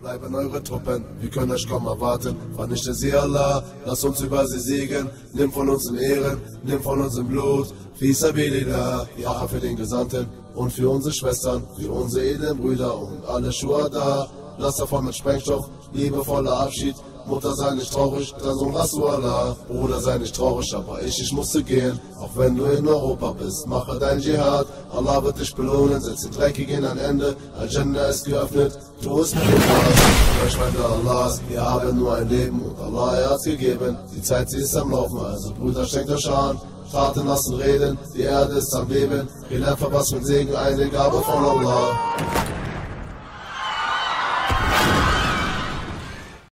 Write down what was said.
bleiben eure Truppen, wir können euch kaum erwarten. Vernichte sie Allah, lass uns über sie siegen. Nimm von uns in Ehren, nimm von uns im Blut. Fisabilillah, ja für den Gesandten und für unsere Schwestern, für unsere edlen Brüder und alle Schuhada. Lass davon mit Sprengstoff, liebevoller Abschied. Mutter sei nicht traurig, dein Sohn Allah. Bruder sei nicht traurig, aber ich, ich musste gehen. Auch wenn du in Europa bist, mache dein Dschihad. Allah wird dich belohnen, setz den Dreckigen ein Ende. Al-Jannah ist geöffnet, tu es mit dem. Ich meine Allahs, wir haben nur ein Leben und Allah er hat's gegeben. Die Zeit, sie ist am Laufen, also Brüder, schenkt euch an. Taten lassen reden, die Erde ist am Leben. Wir lernen was mit Segen, eine Gabe von Allah.